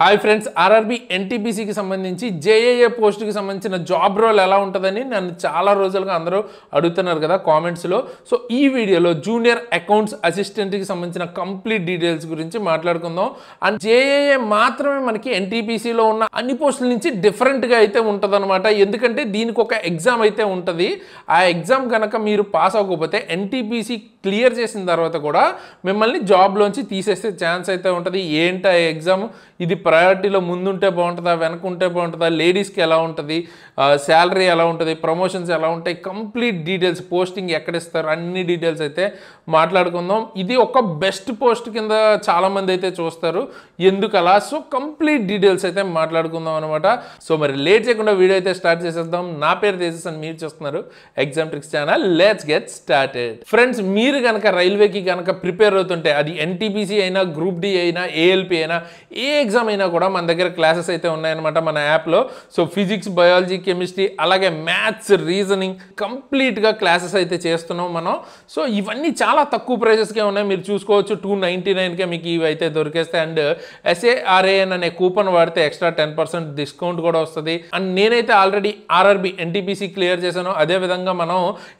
Hi friends RRB ఎన్టీపీసీకి సంబంధించి JAA పోస్ట్కి సంబంధించిన జాబ్ రోల్ ఎలా ఉంటుందని నన్ను చాలా రోజులుగా అందరూ అడుగుతున్నారు కదా కామెంట్స్లో సో ఈ వీడియోలో జూనియర్ అకౌంట్స్ అసిస్టెంట్కి సంబంధించిన కంప్లీట్ డీటెయిల్స్ గురించి మాట్లాడుకుందాం. అండ్ జేఏఏ మాత్రమే మనకి ఎన్టీపీసీలో ఉన్న అన్ని పోస్టుల నుంచి డిఫరెంట్గా అయితే ఉంటుందన్నమాట. ఎందుకంటే దీనికి ఒక ఎగ్జామ్ అయితే ఉంటుంది. ఆ ఎగ్జామ్ కనుక మీరు పాస్ అవ్వకపోతే ఎన్టీపీసీ క్లియర్ చేసిన తర్వాత కూడా మిమ్మల్ని జాబ్లోంచి తీసేసే ఛాన్స్ అయితే ఉంటుంది. ఏంటి ఆ ఎగ్జామ్ ఇది ప్రయారిటీలో ముందుంటే బాగుంటుందా వెనకుంటే బాగుంటుందా లేడీస్కి ఎలా ఉంటుంది శాలరీ ఎలా ఉంటుంది ప్రమోషన్స్ ఎలా ఉంటాయి కంప్లీట్ డీటెయిల్స్ పోస్టింగ్ ఎక్కడ ఇస్తారు అన్ని డీటెయిల్స్ అయితే మాట్లాడుకుందాం. ఇది ఒక బెస్ట్ పోస్ట్ కింద చాలామంది అయితే చూస్తారు. ఎందుకు అలా సో కంప్లీట్ డీటెయిల్స్ అయితే మాట్లాడుకుందాం అనమాట సో మరి లేట్ చేయకుండా వీడియో అయితే స్టార్ట్ చేసేద్దాం. నా పేరు తేజస్ అని మీరు చూస్తున్నారు. Exam tricks channel let's get started friends మీరు కనుక రైల్వేకి కనుక ప్రిపేర్ అవుతుంటే అది ఎన్టీపీసీ అయినా గ్రూప్ డి అయినా ఏఎల్పి అయినా ఏ ఎగ్జామ్ అయినా కూడా మన దగ్గర క్లాసెస్ అయితే ఉన్నాయన్నమాట మన యాప్లో సో ఫిజిక్స్ బయాలజీ కెమిస్ట్రీ అలాగే మ్యాథ్స్ రీజనింగ్ కంప్లీట్గా క్లాసెస్ అయితే చేస్తున్నాం మనం. సో ఇవన్నీ చాలా తక్కువ ప్రైజెస్కే ఉన్నాయి. మీరు చూసుకోవచ్చు టూ నైంటీ నైన్కే మీకు ఇవి అయితే దొరికేస్తాయి. అండ్ ఎస్ఏఆర్ఏఎన్ అనే కూపన్ వాడితే ఎక్స్ట్రా టెన్ పర్సెంట్ డిస్కౌంట్ కూడా వస్తుంది. అండ్ నేనైతే ఆల్రెడీ ఆర్ఆర్బి ఎన్టీపీసీ క్లియర్ చేశాను. అదే విధంగా మనం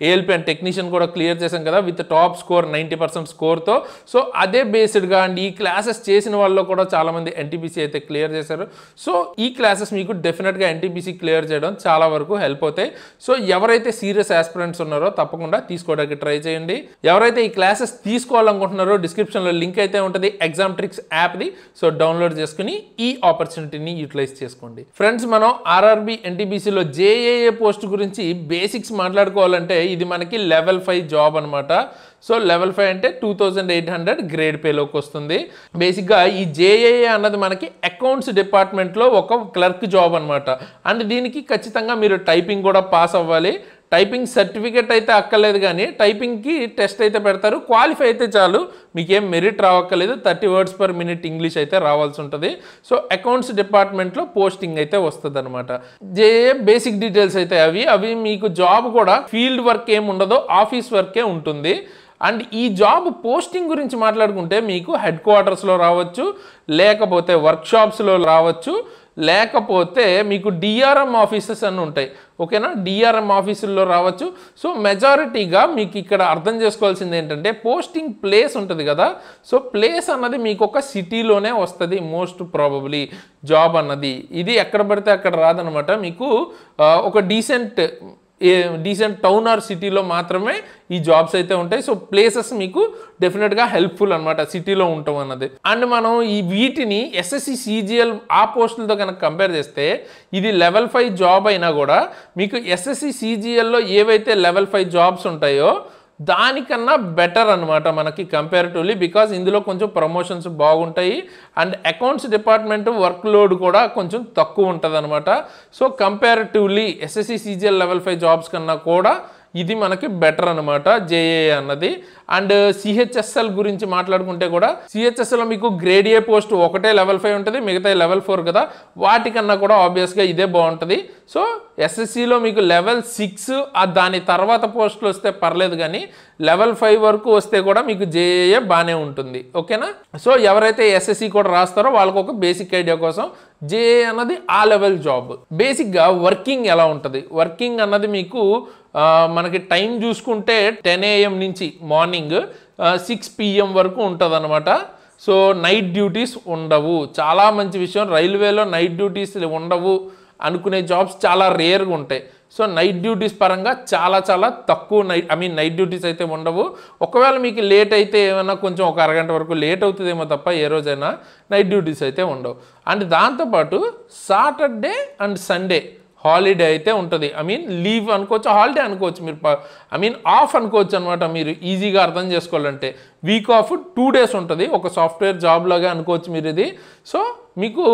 ఏఎల్పి అండ్ టెక్నీషియన్ కూడా క్లియర్ చేశాం కదా with top score ninety percent స్కోర్తో so అదే బేస్డ్గా అండ్ ఈ క్లాసెస్ చేసిన వాళ్ళు కూడా చాలామంది ఎన్టీపీసీ అయితే క్లియర్ చేశారు. సో ఈ క్లాసెస్ మీకు డెఫినెట్గా ఎన్టీపీసీ క్లియర్ చేయడం చాలా వరకు హెల్ప్ అవుతాయి. సో ఎవరైతే సీరియస్ ఆస్పిరెంట్స్ ఉన్నారో తప్పకుండా తీసుకోవడానికి ట్రై చేయండి. ఎవరైతే ఈ క్లాసెస్ తీసుకోవాలనుకుంటున్నారో డిస్క్రిప్షన్లో లింక్ అయితే ఉంటుంది. ఎగ్జామ్ ట్రిక్స్ యాప్ది సో డౌన్లోడ్ చేసుకుని ఈ ఆపర్చునిటీని యూటిలైజ్ చేసుకోండి. ఫ్రెండ్స్ మనం ఆర్ఆర్బి ఎన్టీబీసీలో జేఏఏ పోస్ట్ గురించి బేసిక్స్ మాట్లాడుకోవాలంటే ఇది మనకి లెవెల్ ఫైవ్ జాబ్ అనమాట సో లెవెల్ ఫైవ్ అంటే two thousand eight hundred grade పేలోకి వస్తుంది. బేసిక్గా ఈ జేఏఏ అన్నది మనకి అకౌంట్స్ డిపార్ట్మెంట్లో ఒక క్లర్క్ జాబ్ అనమాట అండ్ దీనికి ఖచ్చితంగా మీరు టైపింగ్ కూడా పాస్ అవ్వాలి. టైపింగ్ సర్టిఫికేట్ అయితే అక్కర్లేదు కానీ టైపింగ్కి టెస్ట్ అయితే పెడతారు. క్వాలిఫై అయితే చాలు. మీకేం merit రావక్కర్లేదు. Thirty words per minute English అయితే రావాల్సి ఉంటుంది. సో అకౌంట్స్ డిపార్ట్మెంట్లో పోస్టింగ్ అయితే వస్తుంది అనమాట జే బేసిక్ డీటెయిల్స్ అయితే అవి. అవి మీకు జాబ్ కూడా ఫీల్డ్ వర్క్ ఏమి ఉండదో ఆఫీస్ వర్కే ఉంటుంది. అండ్ ఈ జాబ్ పోస్టింగ్ గురించి మాట్లాడుకుంటే మీకు హెడ్ క్వార్టర్స్లో రావచ్చు లేకపోతే వర్క్షాప్స్లో రావచ్చు లేకపోతే మీకు డిఆర్ఎం ఆఫీసెస్ అని ఉంటాయి. ఓకేనా? డిఆర్ఎం ఆఫీసుల్లో రావచ్చు. సో మెజారిటీగా మీకు ఇక్కడ అర్థం చేసుకోవాల్సింది ఏంటంటే పోస్టింగ్ ప్లేస్ ఉంటుంది కదా? సో ప్లేస్ అన్నది మీకు ఒక సిటీలోనే వస్తుంది మోస్ట్ ప్రాబబ్లీ జాబ్ అన్నది. ఇది ఎక్కడ పడితే అక్కడ రాదనమాట. మీకు ఒక డీసెంట్ డీసెంట్ టౌన్ ఆర్ సిటీలో మాత్రమే ఈ జాబ్స్ అయితే ఉంటాయి. సో ప్లేసెస్ మీకు డెఫినెట్గా హెల్ప్ఫుల్ అనమాట సిటీలో ఉంటాం అన్నది. అండ్ మనం ఈ వీటిని ఎస్ఎస్సి సిజిఎల్ ఆ పోస్టులతో కనుక కంపేర్ చేస్తే ఇది లెవెల్ ఫైవ్ జాబ్ అయినా కూడా మీకు ఎస్ఎస్సి సిజిఎల్లో ఏవైతే లెవెల్ ఫైవ్ జాబ్స్ ఉంటాయో దానికన్నా బెటర్ అనమాట మనకి కంపారిటివ్లీ బికాజ్ ఇందులో కొంచెం ప్రమోషన్స్ బాగుంటాయి and accounts department work load కూడా కొంచెం తక్కువ ఉంటుంది అనమాట so comparatively SSC CGL level five jobs కన్నా కూడా ఇది మనకి బెటర్ అనమాట జేఏ అన్నది. అండ్ సిహెచ్ఎస్ఎల్ uh, గురించి మాట్లాడుకుంటే కూడా సిహెచ్ఎస్ఎల్ మీకు గ్రేడ్ ఏ పోస్ట్ ఒకటే లెవెల్ ఫైవ్ ఉంటుంది మిగతా లెవెల్ ఫోర్ కదా. వాటికన్నా కూడా ఆబ్వియస్గా ఇదే బాగుంటుంది. సో ఎస్ఎస్సిలో మీకు లెవెల్ సిక్స్ దాని తర్వాత పోస్టులు వస్తే పర్లేదు కానీ లెవెల్ ఫైవ్ వరకు వస్తే కూడా మీకు జేఏఏ బాగానే ఉంటుంది. ఓకేనా సో ఎవరైతే ఎస్ఎస్సి కూడా రాస్తారో వాళ్ళకు ఒక బేసిక్ ఐడియా కోసం జేఏ అన్నది ఆ లెవెల్ జాబ్ బేసిక్గా వర్కింగ్ ఎలా ఉంటుంది? వర్కింగ్ అన్నది మీకు మనకి టైం చూసుకుంటే టెన్ ఏఎం నుంచి మార్నింగ్ సిక్స్ పిఎం వరకు ఉంటుంది సో నైట్ డ్యూటీస్ ఉండవు. చాలా మంచి విషయం రైల్వేలో నైట్ డ్యూటీస్ ఉండవు అనుకునే జాబ్స్ చాలా రేర్గా ఉంటాయి. సో నైట్ డ్యూటీస్ పరంగా చాలా చాలా తక్కువ night I mean night duties అయితే ఉండవు. ఒకవేళ మీకు లేట్ అయితే ఏమైనా కొంచెం ఒక అరగంట వరకు లేట్ అవుతుందేమో తప్ప ఏ రోజైనా నైట్ డ్యూటీస్ అయితే ఉండవు. అండ్ దాంతోపాటు సాటర్డే అండ్ సండే హాలిడే అయితే ఉంటుంది. ఐ మీన్ లీవ్ అనుకోవచ్చు హాలిడే అనుకోవచ్చు మీరు ఐ మీన్ ఆఫ్ అనుకోవచ్చు అనమాట మీరు ఈజీగా అర్థం చేసుకోవాలంటే. వీక్ ఆఫ్ టూ డేస్ ఉంటుంది ఒక సాఫ్ట్వేర్ జాబ్ లాగా అనుకోవచ్చు మీరు ఇది. సో మీకు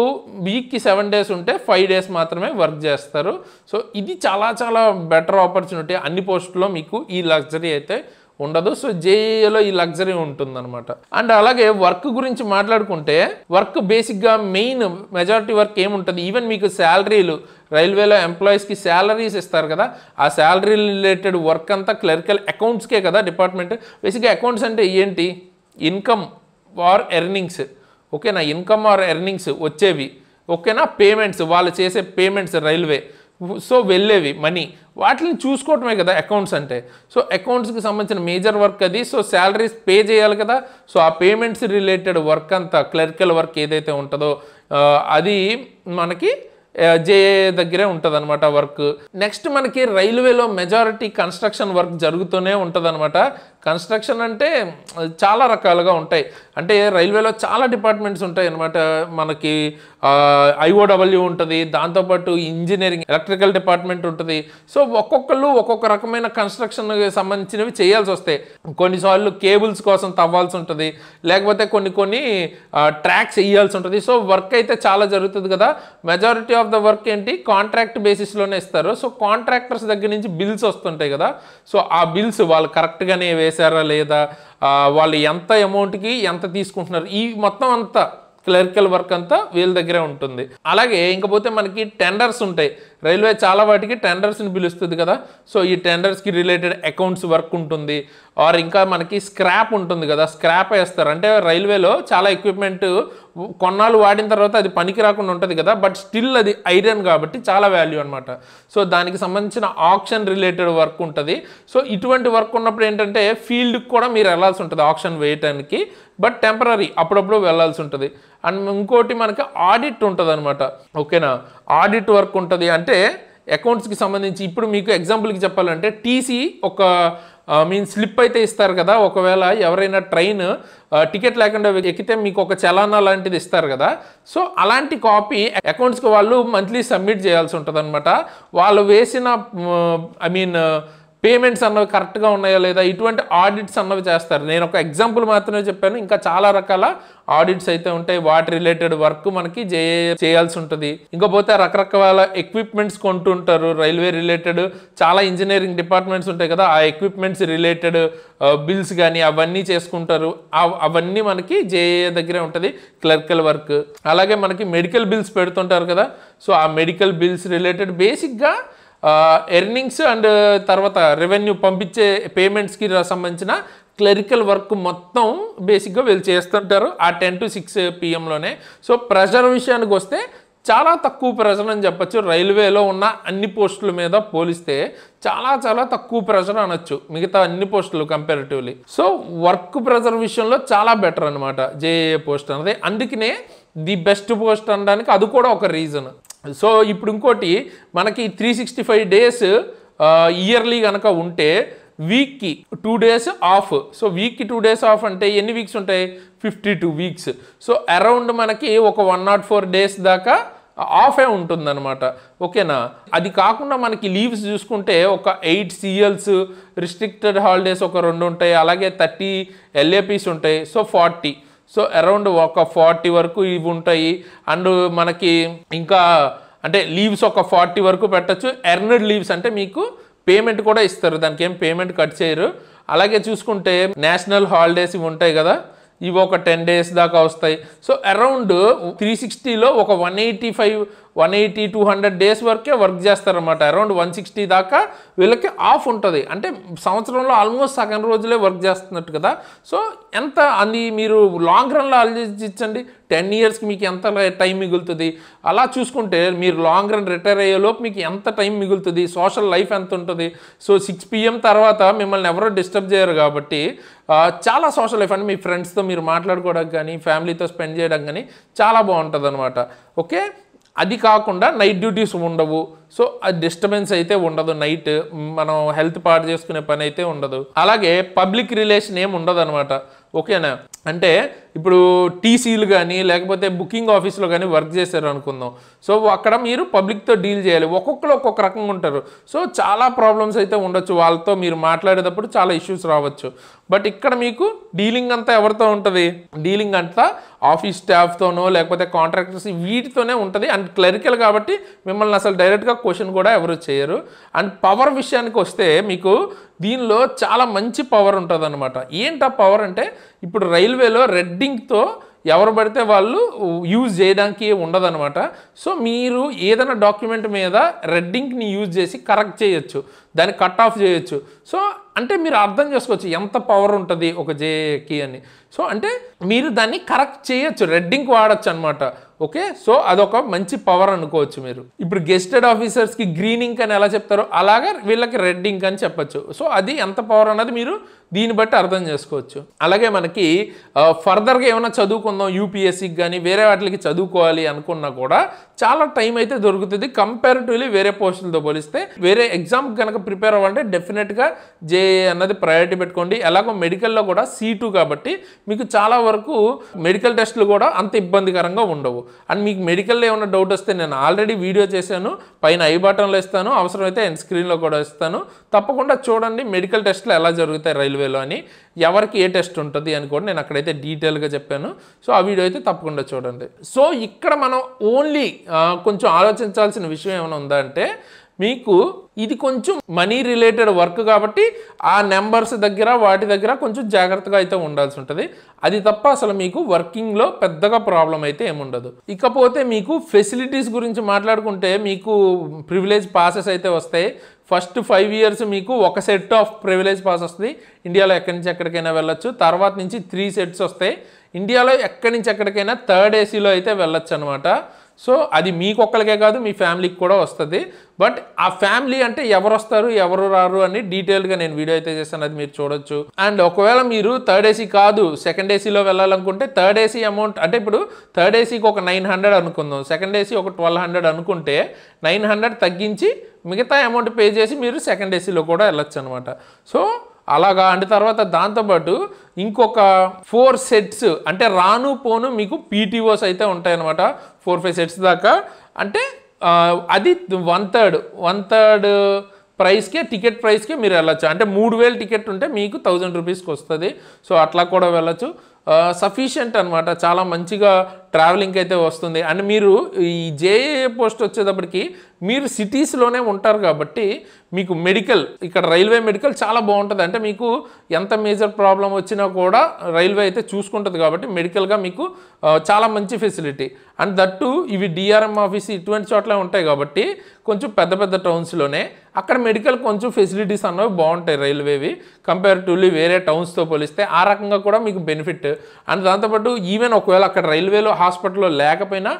వీక్కి సెవెన్ డేస్ ఉంటే ఫైవ్ డేస్ మాత్రమే వర్క్ చేస్తారు. సో ఇది చాలా చాలా బెటర్ ఆపర్చునిటీ అన్ని పోస్టుల్లో మీకు ఈ లగ్జరీ అయితే ఉండదు. సో జేఏలో ఈ లగ్జరీ ఉంటుందన్నమాట. అండ్ అలాగే వర్క్ గురించి మాట్లాడుకుంటే వర్క్ బేసిక్గా మెయిన్ మెజారిటీ వర్క్ ఏముంటుంది? ఈవెన్ మీకు శాలరీలు రైల్వేలో ఎంప్లాయీస్కి శాలరీస్ ఇస్తారు కదా ఆ శాలరీ రిలేటెడ్ వర్క్ అంతా క్లరికల్ అకౌంట్స్కే కదా డిపార్ట్మెంట్. బేసిక్గా అకౌంట్స్ అంటే ఏంటి? Income or earnings. ఓకేనా? ఇన్కమ్ ఆర్ ఎర్నింగ్స్ వచ్చేవి. ఓకేనా? పేమెంట్స్. వాళ్ళు చేసే పేమెంట్స్ రైల్వే. సో వెళ్ళేవి మనీ. వాటిని చూసుకోవటమే కదా అకౌంట్స్ అంటే. సో అకౌంట్స్కి సంబంధించిన మేజర్ వర్క్ అది. సో శాలరీస్ పే చేయాలి కదా. సో ఆ పేమెంట్స్ రిలేటెడ్ వర్క్ అంతా క్లరికల్ వర్క్ ఏదైతే ఉంటుందో అది మనకి జేఏ దగ్గరే ఉంటుంది అనమాట వర్క్ నెక్స్ట్ మనకి రైల్వేలో మెజారిటీ కన్స్ట్రక్షన్ వర్క్ జరుగుతూనే ఉంటుంది అనమాట కన్స్ట్రక్షన్ అంటే చాలా రకాలుగా ఉంటాయి. అంటే రైల్వేలో చాలా డిపార్ట్మెంట్స్ ఉంటాయి అనమాట మనకి ఐఓడబ్ల్యూ ఉంటుంది దాంతోపాటు ఇంజనీరింగ్ ఎలక్ట్రికల్ డిపార్ట్మెంట్ ఉంటుంది. సో ఒక్కొక్కళ్ళు ఒక్కొక్క రకమైన కన్స్ట్రక్షన్ సంబంధించినవి చేయాల్సి వస్తాయి. కొన్నిసార్లు కేబుల్స్ కోసం తవ్వాల్సి ఉంటుంది. లేకపోతే కొన్ని కొన్ని ట్రాక్స్ వేయాల్సి ఉంటుంది. సో వర్క్ అయితే చాలా జరుగుతుంది కదా. మెజారిటీ ఆఫ్ ద వర్క్ ఏంటి? కాంట్రాక్ట్ బేసిస్లోనే ఇస్తారు. సో కాంట్రాక్టర్స్ దగ్గర నుంచి బిల్స్ వస్తుంటాయి కదా. సో ఆ బిల్స్ వాళ్ళు కరెక్ట్గానే చేశారా లేదా? వాళ్ళు ఎంత అమౌంట్కి ఎంత తీసుకుంటున్నారు? ఈ మొత్తం అంతా క్లరికల్ వర్క్ అంతా వీళ్ళ దగ్గరే ఉంటుంది. అలాగే ఇంకపోతే మనకి టెండర్స్ ఉంటాయి. రైల్వే చాలా వాటికి టెండర్స్ని పిలుస్తుంది కదా. సో ఈ టెండర్స్కి రిలేటెడ్ అకౌంట్స్ వర్క్ ఉంటుంది. ఆర్ ఇంకా మనకి స్క్రాప్ ఉంటుంది కదా. స్క్రాప్ వేస్తారు. అంటే రైల్వేలో చాలా ఎక్విప్మెంట్ కొన్నాళ్ళు వాడిన తర్వాత అది పనికి రాకుండా ఉంటుంది కదా. బట్ స్టిల్ అది ఐరన్ కాబట్టి చాలా వాల్యూ అనమాట సో దానికి సంబంధించిన ఆప్షన్ రిలేటెడ్ వర్క్ ఉంటుంది. సో ఇటువంటి వర్క్ ఉన్నప్పుడు ఏంటంటే ఫీల్డ్కి కూడా మీరు వెళ్ళాల్సి ఉంటుంది ఆప్షన్ వేయటానికి. బట్ టెంపరీ అప్పుడప్పుడు వెళ్ళాల్సి ఉంటుంది. అండ్ ఇంకోటి మనకి ఆడిట్ ఉంటుంది అనమాట ఓకేనా ఆడిట్ వర్క్ ఉంటుంది అంటే అకౌంట్స్కి సంబంధించి ఇప్పుడు మీకు ఎగ్జాంపుల్కి చెప్పాలంటే టీసీ ఒక మీన్ స్లిప్ అయితే ఇస్తారు కదా. ఒకవేళ ఎవరైనా ట్రైన్ టికెట్ లేకుండా ఎక్కితే మీకు ఒక చలానా లాంటిది ఇస్తారు కదా. సో అలాంటి కాపీ అకౌంట్స్కి వాళ్ళు మంత్లీ సబ్మిట్ చేయాల్సి ఉంటుంది వాళ్ళు వేసిన ఐ మీన్ పేమెంట్స్ అన్నవి కరెక్ట్గా ఉన్నాయా లేదా ఇటువంటి ఆడిట్స్ అన్నవి చేస్తారు. నేను ఒక ఎగ్జాంపుల్ మాత్రమే చెప్పాను. ఇంకా చాలా రకాల ఆడిట్స్ అయితే ఉంటాయి. వాటి రిలేటెడ్ వర్క్ మనకి చే- చేయాల్సి ఉంటుంది. ఇంకపోతే రకరకాల ఎక్విప్మెంట్స్ కొంటుంటారు. రైల్వే రిలేటెడ్ చాలా ఇంజనీరింగ్ డిపార్ట్మెంట్స్ ఉంటాయి కదా ఆ ఎక్విప్మెంట్స్ రిలేటెడ్ బిల్స్ కానీ అవన్నీ చేసుకుంటారు. అవన్నీ మనకి జేఏ దగ్గరే ఉంటుంది క్లర్కల్ వర్క్. అలాగే మనకి మెడికల్ బిల్స్ పెడుతుంటారు కదా. సో ఆ మెడికల్ బిల్స్ రిలేటెడ్ బేసిక్గా ఎర్నింగ్స్ అండ్ తర్వాత రెవెన్యూ పంపించే పేమెంట్స్కి సంబంధించిన క్లరికల్ వర్క్ మొత్తం బేసిక్గా వీళ్ళు చేస్తుంటారు ఆ టెన్ టు సిక్స్ పిఎంలోనే సో ప్రెషర్ విషయానికి వస్తే చాలా తక్కువ ప్రెషర్ అని చెప్పొచ్చు. రైల్వేలో ఉన్న అన్ని పోస్టుల మీద పోలిస్తే చాలా చాలా తక్కువ ప్రెషర్ అనొచ్చు. మిగతా అన్ని పోస్టులు కంపారిటివ్లీ సో వర్క్ ప్రెషర్ విషయంలో చాలా బెటర్ అనమాట జేఏ పోస్ట్ అన్నది. అందుకనే ది బెస్ట్ పోస్ట్ అనడానికి అది కూడా ఒక రీజన్ సో ఇప్పుడు ఇంకోటి మనకి three sixty five days yearly కనుక ఉంటే వీక్కి టూ డేస్ ఆఫ్ సో వీక్కి టూ డేస్ ఆఫ్ అంటే ఎన్ని వీక్స్ ఉంటాయి? Fifty two weeks so around మనకి ఒక వన్ నాట్ ఫోర్ డేస్ దాకా ఆఫే ఉంటుందన్నమాట. ఓకేనా? అది కాకుండా మనకి లీవ్స్ చూసుకుంటే ఒక ఎయిట్ సిఎల్స్ రిస్ట్రిక్టెడ్ హాలిడేస్ ఒక రెండు ఉంటాయి. అలాగే థర్టీ ఎల్ఏపీస్ ఉంటాయి. సో ఫార్టీ సో అరౌండ్ ఒక ఫార్టీ వరకు ఇవి ఉంటాయి. అండ్ మనకి ఇంకా అంటే లీవ్స్ ఒక ఫార్టీ వరకు పెట్టచ్చు. ఎర్నడ్ లీవ్స్ అంటే మీకు పేమెంట్ కూడా ఇస్తారు. దానికి ఏం పేమెంట్ కట్ చేయరు. అలాగే చూసుకుంటే నేషనల్ హాలిడేస్ ఇవి ఉంటాయి కదా ఇవి ఒక టెన్ డేస్ దాకా వస్తాయి. సో అరౌండ్ త్రీ సిక్స్టీలో ఒక one eighty five one eighty two hundred days వరకే వర్క్ చేస్తారన్నమాట. అరౌండ్ వన్ సిక్స్టీ దాకా వీళ్ళకి ఆఫ్ ఉంటుంది. అంటే సంవత్సరంలో ఆల్మోస్ట్ సగం రోజులే వర్క్ చేస్తున్నట్టు కదా. సో ఎంత అది మీరు లాంగ్ రన్లో ఆలోచించండి. టెన్ ఇయర్స్కి మీకు ఎంత టైం మిగులుతుంది? అలా చూసుకుంటే మీరు లాంగ్ రన్ రిటైర్ అయ్యేలోపు మీకు ఎంత టైం మిగులుతుంది? సోషల్ లైఫ్ ఎంత ఉంటుంది? సో సిక్స్ పిఎం తర్వాత మిమ్మల్ని ఎవరో డిస్టర్బ్ చేయరు కాబట్టి చాలా సోషల్ లైఫ్ అంటే మీ ఫ్రెండ్స్తో మీరు మాట్లాడుకోవడానికి కానీ ఫ్యామిలీతో స్పెండ్ చేయడం కానీ చాలా బాగుంటుంది అనమాట ఓకే అది కాకుండా నైట్ డ్యూటీస్ ఉండవు. సో అది డిస్టర్బెన్స్ అయితే ఉండదు. నైట్ మనం హెల్త్ పాడు చేసుకునే పని అయితే ఉండదు. అలాగే పబ్లిక్ రిలేషన్ ఏమి ఉండదు అనమాట ఓకేనా అంటే ఇప్పుడు టీసీలు కానీ లేకపోతే బుకింగ్ ఆఫీస్లో కానీ వర్క్ చేశారు అనుకుందాం. సో అక్కడ మీరు పబ్లిక్తో డీల్ చేయాలి. ఒక్కొక్కరు ఒక్కొక్క రకంగా ఉంటారు. సో చాలా ప్రాబ్లమ్స్ అయితే ఉండొచ్చు. వాళ్ళతో మీరు మాట్లాడేటప్పుడు చాలా ఇష్యూస్ రావచ్చు. బట్ ఇక్కడ మీకు డీలింగ్ అంతా ఎవరితో ఉంటుంది? డీలింగ్ అంతా ఆఫీస్ స్టాఫ్తోనో లేకపోతే కాంట్రాక్టర్స్ వీటితోనే ఉంటుంది. అండ్ క్లరికల్ కాబట్టి మిమ్మల్ని అసలు డైరెక్ట్గా క్వశ్చన్ కూడా ఎవరు చేయరు. అండ్ పవర్ విషయానికి వస్తే మీకు దీనిలో చాలా మంచి పవర్ ఉంటుంది అనమాట ఏంటి ఆ పవర్ అంటే ఇప్పుడు రైల్వేలో రెడ్డింగ్తో ఎవరు పడితే వాళ్ళు యూజ్ చేయడానికి ఉండదనమాట సో మీరు ఏదైనా డాక్యుమెంట్ మీద రెడ్డింగ్ని యూజ్ చేసి కరెక్ట్ చేయొచ్చు. దాన్ని కట్ ఆఫ్ చేయొచ్చు. సో అంటే మీరు అర్థం చేసుకోవచ్చు ఎంత పవర్ ఉంటుంది ఒక జేకి అని. సో అంటే మీరు దాన్ని కరెక్ట్ చేయొచ్చు. రెడ్డింగ్ వాడచ్చు అనమాట ఓకే? సో అదొక మంచి పవర్ అనుకోవచ్చు మీరు. ఇప్పుడు గెస్టెడ్ ఆఫీసర్స్కి గ్రీన్ ఇంక్ అని ఎలా చెప్తారో అలాగే వీళ్ళకి రెడ్ ఇంక్ అని చెప్పచ్చు. సో అది ఎంత పవర్ అన్నది మీరు దీన్ని బట్టి అర్థం చేసుకోవచ్చు. అలాగే మనకి ఫర్దర్గా ఏమైనా చదువుకుందాం యూపీఎస్సికి కానీ వేరే వాటికి చదువుకోవాలి అనుకున్నా కూడా చాలా టైం అయితే దొరుకుతుంది. కంపారిటివ్లీ వేరే పోస్టులతో పోలిస్తే వేరే ఎగ్జామ్ కనుక ప్రిపేర్ అవ్వాలంటే డెఫినెట్గా జే అన్నది ప్రయారిటీ పెట్టుకోండి. ఎలాగో మెడికల్లో కూడా సీ టూ కాబట్టి మీకు చాలా వరకు మెడికల్ టెస్టులు కూడా అంత ఇబ్బందికరంగా ఉండవు. అండ్ మీకు మెడికల్లో ఏమైనా డౌట్ వస్తే నేను ఆల్రెడీ వీడియో చేశాను. పైన ఐ బటన్లో ఇస్తాను. అవసరమైతే ఎండ్ స్క్రీన్లో కూడా ఇస్తాను. తప్పకుండా చూడండి మెడికల్ టెస్ట్లు ఎలా జరుగుతాయి రైల్వేలో అని. ఎవరికి ఏ టెస్ట్ ఉంటుంది అని కూడా నేను అక్కడైతే డీటెయిల్గా చెప్పాను. సో ఆ వీడియో అయితే తప్పకుండా చూడండి. సో ఇక్కడ మనం ఓన్లీ కొంచెం ఆలోచించాల్సిన విషయం ఏమైనా ఉందా అంటే మీకు ఇది కొంచెం మనీ రిలేటెడ్ వర్క్ కాబట్టి ఆ నెంబర్స్ దగ్గర వాటి దగ్గర కొంచెం జాగ్రత్తగా అయితే ఉండాల్సి ఉంటుంది. అది తప్ప అసలు మీకు వర్కింగ్లో పెద్దగా ప్రాబ్లం అయితే ఏముండదు ఇకపోతే మీకు ఫెసిలిటీస్ గురించి మాట్లాడుకుంటే మీకు ప్రివిలేజ్ పాసెస్ అయితే వస్తాయి. ఫస్ట్ ఫైవ్ ఇయర్స్ మీకు ఒక సెట్ ఆఫ్ ప్రివిలేజ్ పాస్ వస్తుంది. ఇండియాలో ఎక్కడి నుంచి ఎక్కడికైనా వెళ్ళొచ్చు. తర్వాత నుంచి త్రీ సెట్స్ వస్తాయి. ఇండియాలో ఎక్కడి నుంచి ఎక్కడికైనా థర్డ్ ఏసీలో అయితే వెళ్ళొచ్చు అనమాట సో అది మీకొక్కరికే కాదు మీ ఫ్యామిలీకి కూడా వస్తుంది. బట్ ఆ ఫ్యామిలీ అంటే ఎవరు వస్తారు ఎవరు రారు అని డీటెయిల్గా నేను వీడియో అయితే చేస్తాను అది మీరు చూడొచ్చు. అండ్ ఒకవేళ మీరు థర్డ్ ఏసీ కాదు సెకండ్ ఏసీలో వెళ్ళాలనుకుంటే థర్డ్ ఏసీ అమౌంట్ అంటే ఇప్పుడు థర్డ్ ఏసీకి ఒక నైన్ హండ్రెడ్ అనుకుందాం సెకండ్ ఏసీ ఒక ట్వెల్వ్ హండ్రెడ్ అనుకుంటే నైన్ హండ్రెడ్ తగ్గించి మిగతా అమౌంట్ పే చేసి మీరు సెకండ్ ఏసీలో కూడా వెళ్ళొచ్చు అనమాట సో అలాగా. అంటే తర్వాత దాంతోపాటు ఇంకొక ఫోర్ సెట్స్ అంటే రాను పోను మీకు పీటీఓస్ అయితే ఉంటాయన్నమాట. ఫోర్ ఫైవ్ సెట్స్ దాకా. అంటే అది వన్ థర్డ్ వన్ థర్డ్ ప్రైస్కే టికెట్ ప్రైస్కే మీరు వెళ్ళొచ్చు. అంటే మూడు వేలు టికెట్ ఉంటే మీకు థౌజండ్ రూపీస్కి వస్తుంది. సో అట్లా కూడా వెళ్ళొచ్చు. సఫిషియంట్ అనమాట చాలా మంచిగా ట్రావెలింగ్కి అయితే వస్తుంది. అండ్ మీరు ఈ జేఏ పోస్ట్ వచ్చేటప్పటికి మీరు సిటీస్లోనే ఉంటారు కాబట్టి మీకు మెడికల్ ఇక్కడ రైల్వే మెడికల్ చాలా బాగుంటుంది. అంటే మీకు ఎంత మేజర్ ప్రాబ్లం వచ్చినా కూడా రైల్వే అయితే చూసుకుంటుంది కాబట్టి మెడికల్గా మీకు చాలా మంచి ఫెసిలిటీ అండ్ దట్టు ఇవి డిఆర్ఎం ఆఫీస్ ఇటువంటి చోట్ల ఉంటాయి కాబట్టి కొంచెం పెద్ద పెద్ద టౌన్స్లోనే అక్కడ మెడికల్ కొంచెం ఫెసిలిటీస్ అన్నవి బాగుంటాయి రైల్వేవి కంపేరిటివ్లీ వేరే టౌన్స్తో పోలిస్తే ఆ రకంగా కూడా మీకు బెనిఫిట్ అండ్ దాంతోపాటు ఈవెన్ ఒకవేళ అక్కడ రైల్వేలో హాస్పిటల్లో లేకపోయినా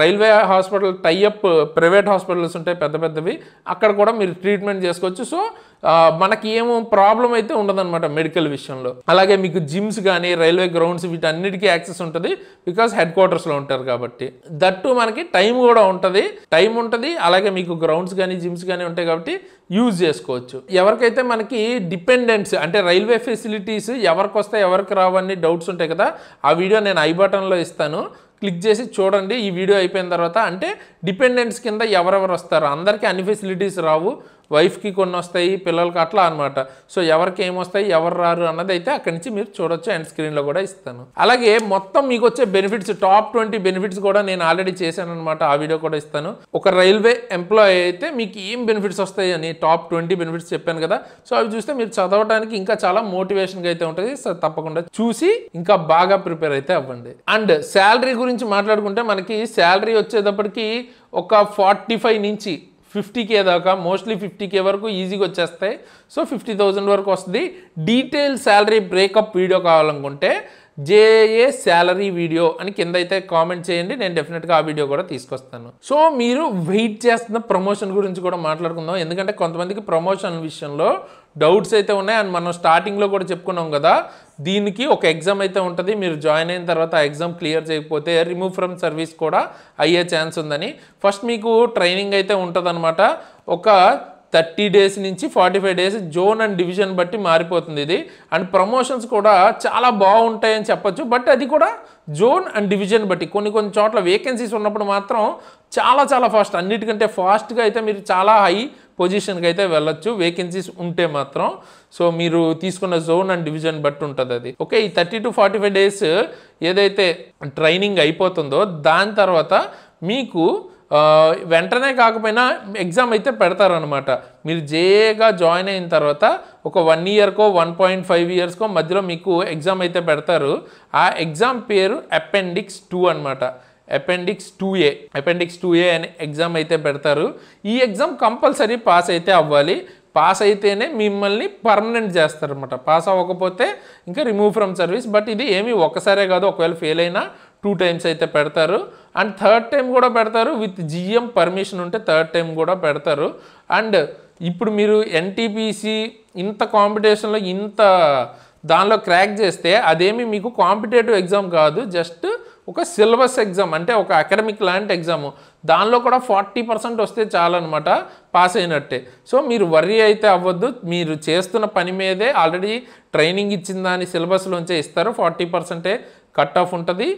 railway hospital tie up private hospitals ఉంటాయి పెద్ద పెద్దవి. అక్కడ కూడా మీరు ట్రీట్మెంట్ చేసుకోవచ్చు. సో మనకి ఏమో ప్రాబ్లం అయితే ఉండదన్నమాట మెడికల్ విషయంలో. అలాగే మీకు జిమ్స్ కానీ రైల్వే గ్రౌండ్స్ వీటన్నిటికీ యాక్సెస్ ఉంటుంది బికాస్ హెడ్ క్వార్టర్స్లో ఉంటారు కాబట్టి. దట్టు మనకి టైం కూడా ఉంటుంది. టైం ఉంటుంది అలాగే మీకు గ్రౌండ్స్ కానీ జిమ్స్ కానీ ఉంటాయి కాబట్టి యూజ్ చేసుకోవచ్చు. ఎవరికైతే మనకి డిపెండెంట్స్ అంటే రైల్వే ఫెసిలిటీస్ ఎవరికి వస్తాయి ఎవరికి రావని డౌట్స్ ఉంటాయి కదా ఆ వీడియో నేను ఐ బటన్లో ఇస్తాను. క్లిక్ చేసి చూడండి. ఈ వీడియో అయిపోయిన తర్వాత అంటే డిపెండెంట్స్ కింద ఎవరెవరు వస్తారు? అందరికీ అన్ని ఫెసిలిటీస్ రావు. వైఫ్కి కొన్ని వస్తాయి పిల్లలకి అట్లా అనమాట సో ఎవరికి ఏమొస్తాయి ఎవరు రారు అన్నది అయితే అక్కడి నుంచి మీరు చూడొచ్చు అండ్ స్క్రీన్లో కూడా ఇస్తాను. అలాగే మొత్తం మీకు వచ్చే బెనిఫిట్స్ టాప్ ట్వంటీ బెనిఫిట్స్ కూడా నేను ఆల్రెడీ చేశాను అనమాట ఆ వీడియో కూడా ఇస్తాను. ఒక రైల్వే ఎంప్లాయీ అయితే మీకు ఏం బెనిఫిట్స్ వస్తాయి అని టాప్ ట్వంటీ బెనిఫిట్స్ చెప్పాను కదా. సో అవి చూస్తే మీరు చదవడానికి ఇంకా చాలా మోటివేషన్గా అయితే ఉంటుంది. సో తప్పకుండా చూసి ఇంకా బాగా ప్రిపేర్ అయితే అవ్వండి. అండ్ శాలరీ గురించి మాట్లాడుకుంటే మనకి శాలరీ వచ్చేటప్పటికి ఒక ఫార్టీ ఫైవ్ నుంచి ఫిఫ్టీ కే దాకా మోస్ట్లీ ఫిఫ్టీ కే వరకు ఈజీగా వచ్చేస్తాయి. సో ఫిఫ్టీ థౌజండ్ వరకు వస్తుంది. డీటెయిల్ శాలరీ బ్రేకప్ వీడియో కావాలనుకుంటే జేఏ శాలరీ వీడియో అని కింద అయితే కామెంట్ చేయండి నేను డెఫినెట్గా ఆ వీడియో కూడా తీసుకొస్తాను. సో మీరు వెయిట్ చేస్తున్న ప్రమోషన్ గురించి కూడా మాట్లాడుకుందాం. ఎందుకంటే కొంతమందికి ప్రమోషన్ విషయంలో డౌట్స్ అయితే ఉన్నాయి. అండ్ మనం స్టార్టింగ్లో కూడా చెప్పుకున్నాం కదా దీనికి ఒక ఎగ్జామ్ అయితే ఉంటుంది. మీరు జాయిన్ అయిన తర్వాత ఆ ఎగ్జామ్ క్లియర్ చేయకపోతే రిమూవ్ ఫ్రమ్ సర్వీస్ కూడా అయ్యే ఛాన్స్ ఉందని. ఫస్ట్ మీకు ట్రైనింగ్ అయితే ఉంటుందన్నమాట. ఒక థర్టీ డేస్ నుంచి forty five days zone and division బట్టి మారిపోతుంది ఇది. అండ్ ప్రమోషన్స్ కూడా చాలా బాగుంటాయని చెప్పొచ్చు. బట్ అది కూడా జోన్ అండ్ డివిజన్ బట్టి కొన్ని కొన్ని చోట్ల వేకెన్సీస్ ఉన్నప్పుడు మాత్రం చాలా చాలా ఫాస్ట్. అన్నిటికంటే ఫాస్ట్గా అయితే మీరు చాలా హై పొజిషన్కి అయితే వెళ్ళొచ్చు. వేకెన్సీస్ ఉంటే మాత్రం. సో మీరు తీసుకున్న జోన్ అండ్ డివిజన్ బట్టి ఉంటుంది అది. ఓకే ఈ thirty to forty five days ఏదైతే ట్రైనింగ్ అయిపోతుందో దాని తర్వాత మీకు వెంటనే కాకపోయినా ఎగ్జామ్ అయితే పెడతారనమాట మీరు జేఏగా జాయిన్ అయిన తర్వాత ఒక వన్ ఇయర్కో వన్ పాయింట్ ఫైవ్ ఇయర్స్కో మధ్యలో మీకు ఎగ్జామ్ అయితే పెడతారు. ఆ ఎగ్జామ్ పేరు అపెండిక్స్ టూ అనమాట appendix two A. Appendix two A అనే ఎగ్జామ్ అయితే పెడతారు. ఈ ఎగ్జామ్ కంపల్సరీ పాస్ అయితే అవ్వాలి. పాస్ అయితేనే మిమ్మల్ని పర్మనెంట్ చేస్తారనమాట పాస్ అవ్వకపోతే ఇంకా రిమూవ్ ఫ్రమ్ సర్వీస్. బట్ ఇది ఏమీ ఒక్కసారే కాదు. ఒకవేళ ఫెయిల్ అయినా టూ టైమ్స్ అయితే పెడతారు. అండ్ థర్డ్ టైం కూడా పెడతారు. విత్ జిఎం పర్మిషన్ ఉంటే థర్డ్ టైం కూడా పెడతారు. అండ్ ఇప్పుడు మీరు ఎన్టీపీసీ ఇంత కాంపిటీషన్లో ఇంత దానిలో క్రాక్ చేస్తే అదేమి మీకు కాంపిటేటివ్ ఎగ్జామ్ కాదు. జస్ట్ ఒక సిలబస్ ఎగ్జామ్ అంటే ఒక అకాడమిక్ లాంటి ఎగ్జామ్. దానిలో కూడా ఫార్టీ పర్సెంట్ వస్తే చాలన్నమాట పాస్ అయినట్టే. సో మీరు వర్రీ అయితే అవ్వద్దు. మీరు చేస్తున్న పని మీదే ఆల్రెడీ ట్రైనింగ్ ఇచ్చిన దాని సిలబస్లోంచే ఇస్తారు. ఫార్టీ పర్సెంటే కట్ ఆఫ్ ఉంటుంది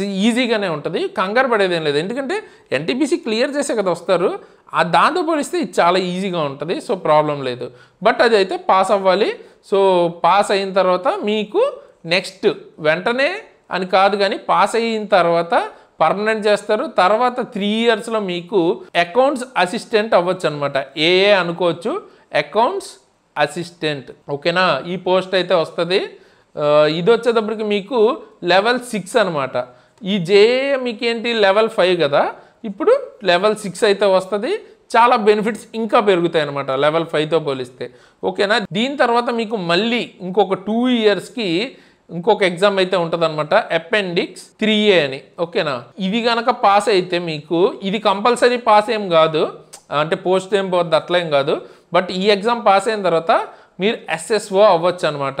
ఈజీగానే ఉంటుంది. కంగారు పడేది ఏం లేదు. ఎందుకంటే ఎన్టీపీసీ క్లియర్ చేసే కదా వస్తారు. ఆ దాంతో పోలిస్తే ఇది చాలా ఈజీగా ఉంటుంది సో ప్రాబ్లం లేదు. బట్ అది అయితే పాస్ అవ్వాలి. సో పాస్ అయిన తర్వాత మీకు నెక్స్ట్ వెంటనే అని కాదు కానీ పాస్ అయిన తర్వాత పర్మనెంట్ చేస్తారు. తర్వాత త్రీ ఇయర్స్లో మీకు అకౌంట్స్ అసిస్టెంట్ అవ్వచ్చు అనమాట ఏఏ అనుకోవచ్చు. Accounts assistant. ఓకేనా? ఈ పోస్ట్ అయితే వస్తుంది. ఇది వచ్చేటప్పటికి మీకు లెవెల్ సిక్స్ అనమాట ఈ జేఏ మీకేంటి? లెవెల్ ఫైవ్ కదా. ఇప్పుడు లెవెల్ సిక్స్ అయితే వస్తుంది. చాలా బెనిఫిట్స్ ఇంకా పెరుగుతాయి అనమాట లెవెల్ ఫైవ్తో పోలిస్తే. ఓకేనా? దీని తర్వాత మీకు మళ్ళీ ఇంకొక టూ ఇయర్స్కి ఇంకొక ఎగ్జామ్ అయితే ఉంటుంది అనమాట అపెండిక్స్ త్రీ ఏ అని. ఓకేనా? ఇది కనుక పాస్ అయితే మీకు ఇది కంపల్సరీ పాస్ ఏం కాదు. అంటే పోస్ట్ ఏం పోద్ది అట్లా ఏం కాదు. బట్ ఈ ఎగ్జామ్ పాస్ అయిన తర్వాత మీరు ఎస్ఎస్ఓ అవ్వచ్చు అనమాట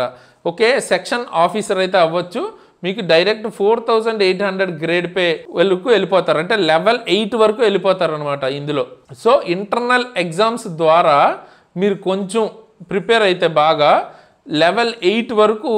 ఓకే సెక్షన్ ఆఫీసర్ అయితే అవ్వచ్చు. మీకు direct four thousand eight hundred grade pay వెళ్ళకు వెళ్ళిపోతారు. అంటే లెవెల్ ఎయిట్ వరకు వెళ్ళిపోతారు అనమాట ఇందులో. సో ఇంటర్నల్ ఎగ్జామ్స్ ద్వారా మీరు కొంచెం ప్రిపేర్ అయితే బాగా లెవెల్ ఎయిట్ వరకు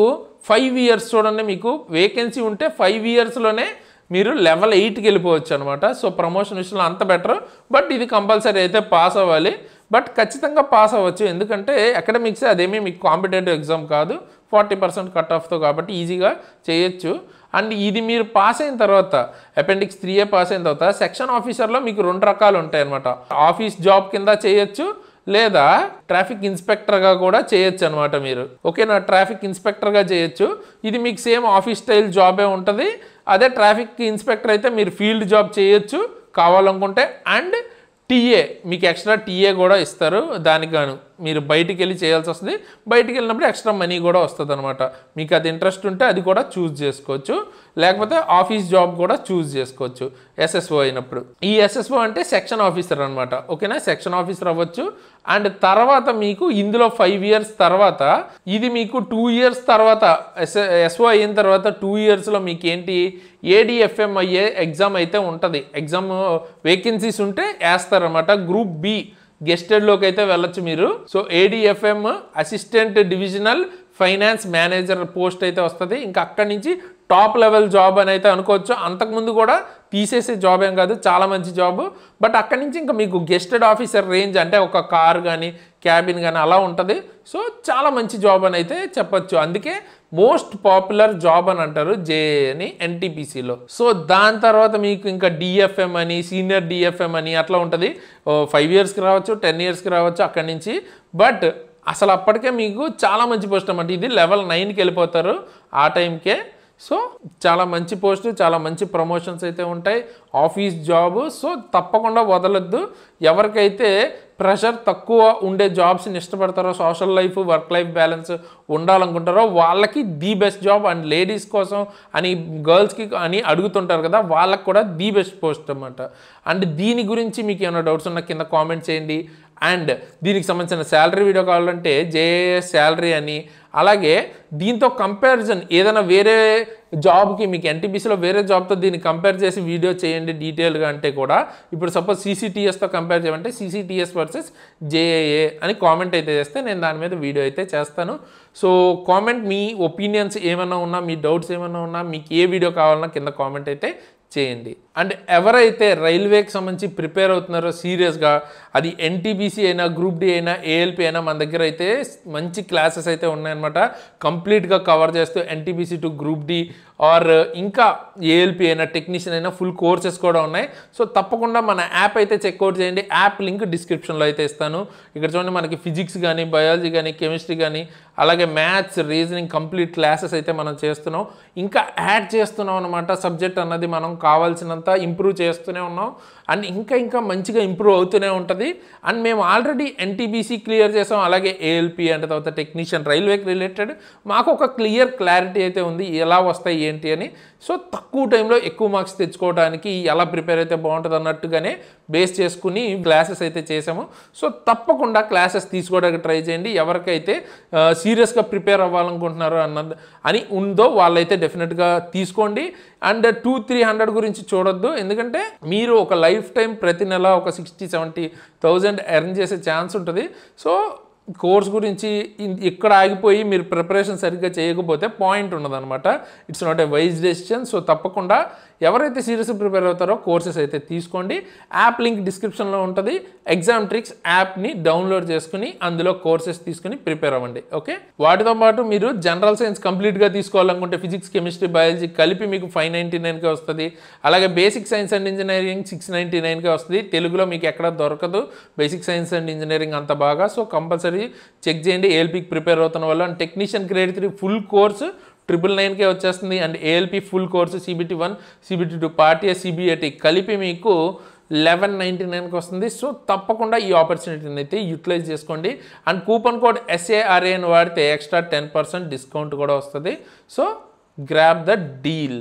ఫైవ్ ఇయర్స్ చూడండి మీకు. వేకెన్సీ ఉంటే ఫైవ్ ఇయర్స్లోనే మీరు లెవెల్ ఎయిట్కి వెళ్ళిపోవచ్చు అనమాట సో ప్రమోషన్ విషయంలో అంత బెటర్. బట్ ఇది కంపల్సరీ అయితే పాస్ అవ్వాలి. బట్ ఖచ్చితంగా పాస్ అవ్వచ్చు. ఎందుకంటే అకాడమిక్స్ అదేమీ మీకు కాంపిటేటివ్ ఎగ్జామ్ కాదు. ఫార్టీ పర్సెంట్ కట్ ఆఫ్తో కాబట్టి ఈజీగా చేయొచ్చు. అండ్ ఇది మీరు పాస్ అయిన తర్వాత అపెండిక్స్ త్రీ ఏ పాస్ అయిన తర్వాత సెక్షన్ ఆఫీసర్లో మీకు రెండు రకాలు ఉంటాయి అనమాట ఆఫీస్ జాబ్ కింద చేయొచ్చు లేదా ట్రాఫిక్ ఇన్స్పెక్టర్గా కూడా చేయొచ్చు అనమాట మీరు. ఓకేనా? ట్రాఫిక్ ఇన్స్పెక్టర్గా చేయొచ్చు. ఇది మీకు సేమ్ ఆఫీస్ స్టైల్ జాబే ఉంటుంది. అదే ట్రాఫిక్ ఇన్స్పెక్టర్ అయితే మీరు ఫీల్డ్ జాబ్ చేయొచ్చు కావాలనుకుంటే. అండ్ టీఏ మీకు ఎక్స్ట్రా టీఏ కూడా ఇస్తారు. దానికి గాను మీరు బయటికి వెళ్ళి చేయాల్సి వస్తుంది. బయటికి వెళ్ళినప్పుడు ఎక్స్ట్రా మనీ కూడా వస్తుంది అనమాట మీకు అది ఇంట్రెస్ట్ ఉంటే అది కూడా చూస్ చేసుకోవచ్చు. లేకపోతే ఆఫీస్ జాబ్ కూడా చూస్ చేసుకోవచ్చు. ఎస్ఎస్ఓ అయినప్పుడు. ఈ ఎస్ఎస్ఓ అంటే సెక్షన్ ఆఫీసర్ అనమాట ఓకేనా? సెక్షన్ ఆఫీసర్ అవ్వచ్చు. అండ్ తర్వాత మీకు ఇందులో ఫైవ్ ఇయర్స్ తర్వాత ఇది మీకు టూ ఇయర్స్ తర్వాత ఎస్ ఎస్ఓ అయిన తర్వాత టూ ఇయర్స్లో మీకు ఏంటి ఏడిఎఫ్ఎంఐఏ అయ్యే ఎగ్జామ్ అయితే ఉంటుంది. ఎగ్జామ్ వేకెన్సీస్ ఉంటే వేస్తారనమాట గ్రూప్ బి గెస్టెడ్లోకి అయితే వెళ్ళొచ్చు మీరు. So ADFM assistant divisional finance manager post అయితే వస్తుంది. ఇంకా అక్కడి నుంచి టాప్ లెవెల్ జాబ్ అని అయితే అనుకోవచ్చు. అంతకుముందు కూడా తీసేసే జాబ్ ఏం కాదు. చాలా మంచి జాబ్ బట్ అక్కడి నుంచి ఇంకా మీకు గెస్టెడ్ ఆఫీసర్ రేంజ్ అంటే ఒక కార్ కానీ క్యాబిన్ కానీ అలా ఉంటుంది. సో చాలా మంచి జాబ్ అని అయితే చెప్పచ్చు. అందుకే మోస్ట్ పాపులర్ జాబ్ అని అంటారు జే అని ఎన్టీపీసీలో. సో దాని తర్వాత మీకు ఇంకా డిఎఫ్ఎం అని సీనియర్ డిఎఫ్ఎం అని అట్లా ఉంటుంది. ఫైవ్ ఇయర్స్కి రావచ్చు టెన్ ఇయర్స్కి రావచ్చు అక్కడి నుంచి. బట్ అసలు అప్పటికే మీకు చాలా మంచి పోస్ట్ అనమాట ఇది లెవెల్ నైన్కి వెళ్ళిపోతారు. ఆ టైంకే సో చాలా మంచి పోస్టు చాలా మంచి ప్రమోషన్స్ అయితే ఉంటాయి. ఆఫీస్ జాబ్ సో తప్పకుండా వదలొద్దు. ఎవరికైతే ప్రెషర్ తక్కువ ఉండే జాబ్స్ని ఇష్టపడతారో social life work life balance ఉండాలనుకుంటారో వాళ్ళకి the best job and ladies కోసం అని గర్ల్స్కి అని అడుగుతుంటారు కదా వాళ్ళకి కూడా ది బెస్ట్ పోస్ట్ అనమాట అండ్ దీని గురించి మీకు ఏమైనా డౌట్స్ ఉన్నా కింద కామెంట్ చేయండి. అండ్ దీనికి సంబంధించిన శాలరీ వీడియో కావాలంటే జేఏఎస్ శాలరీ అని అలాగే దీంతో కంపారిజన్ ఏదైనా వేరే జాబ్కి మీకు ఎన్టీపీసీలో వేరే జాబ్తో దీన్ని కంపేర్ చేసి వీడియో చేయండి డీటెయిల్గా అంటే కూడా. ఇప్పుడు సపోజ్ సీసీటీఎస్తో కంపేర్ చేయమంటే సీసీటీఎస్ వర్సెస్ జేఏఏ అని కామెంట్ అయితే చేస్తే నేను దాని మీద వీడియో అయితే చేస్తాను. సో కామెంట్ మీ ఒపీనియన్స్ ఏమైనా ఉన్నా మీ డౌట్స్ ఏమైనా ఉన్నా మీకు ఏ వీడియో కావాలన్నా కింద కామెంట్ అయితే చేయండి. అండ్ ఎవరైతే రైల్వేకి సంబంధించి ప్రిపేర్ అవుతున్నారో సీరియస్గా అది ఎన్టీబీసీ అయినా గ్రూప్ డి అయినా ఏఎల్పి అయినా మన దగ్గర అయితే మంచి క్లాసెస్ అయితే ఉన్నాయన్నమాట. కంప్లీట్గా కవర్ చేస్తూ NTPC to group D or ఇంకా ఏఎల్పి అయినా టెక్నీషియన్ అయినా ఫుల్ కోర్సెస్ కూడా ఉన్నాయి. సో తప్పకుండా మన యాప్ అయితే చెక్అవుట్ చేయండి. యాప్ లింక్ డిస్క్రిప్షన్లో అయితే ఇస్తాను. ఇక్కడ చూడండి మనకి ఫిజిక్స్ కానీ బయాలజీ కానీ కెమిస్ట్రీ కానీ అలాగే మ్యాథ్స్ రీజనింగ్ కంప్లీట్ క్లాసెస్ అయితే మనం చేస్తున్నాం. ఇంకా యాడ్ చేస్తున్నాం అనమాట సబ్జెక్ట్ అన్నది మనం కావాల్సినంత ఇంప్రూవ్ చేస్తూనే ఉన్నాం. అండ్ ఇంకా ఇంకా మంచిగా ఇంప్రూవ్ అవుతూనే ఉంటుంది. అండ్ మేము ఆల్రెడీ ఎన్టీబీసీ క్లియర్ చేసాం. అలాగే ఏఎల్పి అంటే తర్వాత టెక్నీషియన్ రైల్వేకి రిలేటెడ్ మాకు ఒక క్లియర్ క్లారిటీ అయితే ఉంది. ఎలా వస్తాయి ఏంటి అని. సో తక్కువ టైంలో ఎక్కువ మార్క్స్ తెచ్చుకోవడానికి ఎలా ప్రిపేర్ అయితే బాగుంటుంది అన్నట్టుగానే బేస్ చేసుకుని క్లాసెస్ అయితే చేసాము. సో తప్పకుండా క్లాసెస్ తీసుకోవడానికి ట్రై చేయండి. ఎవరికైతే సీరియస్గా ప్రిపేర్ అవ్వాలనుకుంటున్నారో అన్నది అని ఉందో వాళ్ళైతే డెఫినెట్గా తీసుకోండి. అండ్ టూ త్రీ హండ్రెడ్ గురించి చూడొద్దు. ఎందుకంటే మీరు ఒక లైఫ్ టైం ప్రతి నెల ఒక సిక్స్టీ సెవెంటీ థౌజండ్ ఎర్న్ చేసే ఛాన్స్ ఉంటుంది. సో కోర్స్ గురించి ఇక్కడ ఆగిపోయి మీరు ప్రిపరేషన్ సరిగ్గా చేయకపోతే పాయింట్ ఉండదన్నమాట. It's not a wise decision so తప్పకుండా ఎవరైతే సీరియస్ ప్రిపేర్ అవుతారో కోర్సెస్ అయితే తీసుకోండి. యాప్ లింక్ డిస్క్రిప్షన్లో ఉంటుంది. ఎగ్జామ్ ట్రిక్స్ యాప్ని డౌన్లోడ్ చేసుకుని అందులో కోర్సెస్ తీసుకుని ప్రిపేర్ అవ్వండి. ఓకే? వాటితో పాటు మీరు జనరల్ సైన్స్ కంప్లీట్గా తీసుకోవాలనుకుంటే ఫిజిక్స్ కెమిస్ట్రీ బయాలజీ కలిపి మీకు ఫైవ్ నైంటీ నైన్కే వస్తుంది. అలాగే basic science and engineering six ninety నైన్కే వస్తుంది. తెలుగులో మీకు ఎక్కడ దొరకదు. బేసిక్ సైన్స్ అండ్ ఇంజనీరింగ్ అంత బాగా. సో కంపల్సరీ చెక్ చేయండి. ఏఎల్పీకి ప్రిపేర్ అవుతున్న వల్ల technician grade three full course triple నైన్కే వచ్చేస్తుంది. And ALP full course CBT one CBT two party CBIT కలిపి మీకు లెవెన్ నైంటీ నైన్కి వస్తుంది. సో తప్పకుండా ఈ ఆపర్చునిటీని అయితే యూటిలైజ్ చేసుకోండి. అండ్ కూపన్ కోడ్ ఎస్ఏఆర్ఏ అని వాడితే ఎక్స్ట్రా టెన్ పర్సెంట్ డిస్కౌంట్ కూడా వస్తుంది. So grab the deal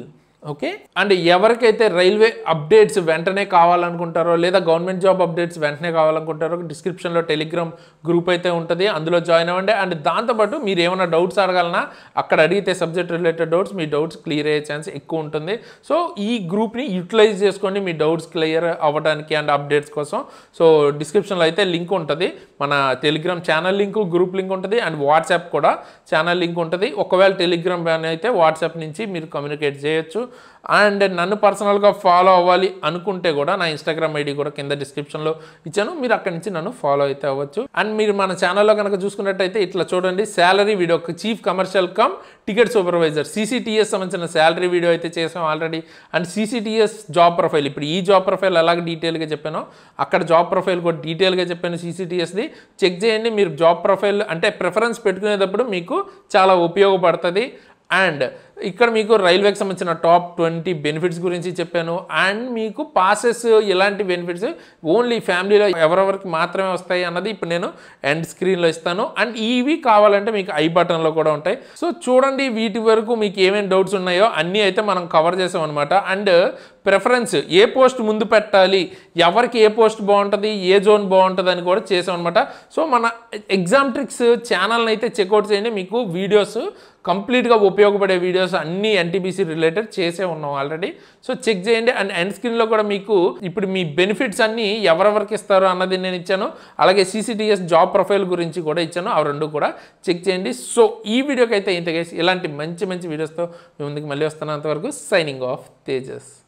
okay and ఎవరికైతే రైల్వే అప్డేట్స్ వెంటనే కావాలనుకుంటారో లేదా గవర్నమెంట్ జాబ్ అప్డేట్స్ వెంటనే కావాలనుకుంటారో డిస్క్రిప్షన్లో టెలిగ్రామ్ గ్రూప్ అయితే ఉంటుంది అందులో జాయిన్ అవ్వండి. అండ్ దాంతోపాటు మీరు ఏమైనా డౌట్స్ అడగలనా అక్కడ అడిగితే సబ్జెక్ట్ రిలేటెడ్ డౌట్స్ మీ డౌట్స్ క్లియర్ అయ్యే ఛాన్స్ ఎక్కువ ఉంటుంది. సో ఈ గ్రూప్ని యూటిలైజ్ చేసుకోండి మీ డౌట్స్ క్లియర్ అవ్వడానికి అండ్ అప్డేట్స్ కోసం. సో డిస్క్రిప్షన్లో అయితే లింక్ ఉంటుంది. మన Telegram channel link group link ఉంటుంది. అండ్ వాట్సాప్ కూడా ఛానల్ లింక్ ఉంటుంది. ఒకవేళ టెలిగ్రామ్ బ్యాన్ అయితే వాట్సాప్ నుంచి మీరు కమ్యూనికేట్ చేయొచ్చు. అండ్ నన్ను పర్సనల్గా ఫాలో అవ్వాలి అనుకుంటే కూడా నా ఇన్స్టాగ్రామ్ ఐడి కూడా కింద డిస్క్రిప్షన్లో ఇచ్చాను. మీరు అక్కడి నుంచి నన్ను ఫాలో అయితే అవ్వచ్చు. అండ్ మీరు మన ఛానల్లో కనుక చూసుకున్నట్టయితే ఇట్లా చూడండి salary video chief commercial cum ticket supervisor CCTS సంబంధించిన శాలరీ వీడియో అయితే చేసాం already and CCTS job profile ఇప్పుడు ఈ జాబ్ ప్రొఫైల్ అలాగే డీటెయిల్గా చెప్పానో. అక్కడ జాబ్ ప్రొఫైల్ కూడా డీటెయిల్గా చెప్పాను సీసీటీఎస్ది చెక్ చేయండి మీరు జాబ్ ప్రొఫైల్ అంటే ప్రిఫరెన్స్ పెట్టుకునేటప్పుడు మీకు చాలా ఉపయోగపడుతుంది. అండ్ ఇక్కడ మీకు రైల్వేకి సంబంధించిన టాప్ ట్వంటీ బెనిఫిట్స్ గురించి చెప్పాను. అండ్ మీకు పాసెస్ ఇలాంటి బెనిఫిట్స్ ఓన్లీ ఫ్యామిలీలో ఎవరెవరికి మాత్రమే వస్తాయి అన్నది ఇప్పుడు నేను ఎండ్ స్క్రీన్లో ఇస్తాను. అండ్ ఇవి కావాలంటే మీకు ఐ బటన్లో కూడా ఉంటాయి. సో చూడండి వీటి వరకు మీకు ఏమేమి డౌట్స్ ఉన్నాయో అన్నీ అయితే మనం కవర్ చేసాం అనమాట అండ్ ప్రిఫరెన్స్ ఏ పోస్ట్ ముందు పెట్టాలి ఎవరికి ఏ పోస్ట్ బాగుంటుంది ఏ జోన్ బాగుంటుంది అని కూడా చేసాం అనమాట సో మన ఎగ్జామ్ ట్రిక్స్ ఛానల్ని అయితే చెక్అవుట్ చేయండి. మీకు వీడియోస్ కంప్లీట్గా ఉపయోగపడే వీడియోస్ అన్ని ఎన్టీబీసీ రిలేటెడ్ చేసే ఉన్నాం ఆల్రెడీ సో చెక్ చేయండి. అండ్ ఎండ్ స్క్రీన్లో కూడా మీకు ఇప్పుడు మీ బెనిఫిట్స్ అన్నీ ఎవరెవరికి ఇస్తారో అన్నది నేను ఇచ్చాను. అలాగే సీసీటీఎస్ జాబ్ ప్రొఫైల్ గురించి కూడా ఇచ్చాను. ఆ రెండు కూడా చెక్ చేయండి. సో ఈ వీడియోకి అయితే ఇంత ఇలాంటి మంచి మంచి వీడియోస్తో మీ ముందుకు మళ్ళీ వస్తున్నంత వరకు సైనింగ్ ఆఫ్ తేజస్.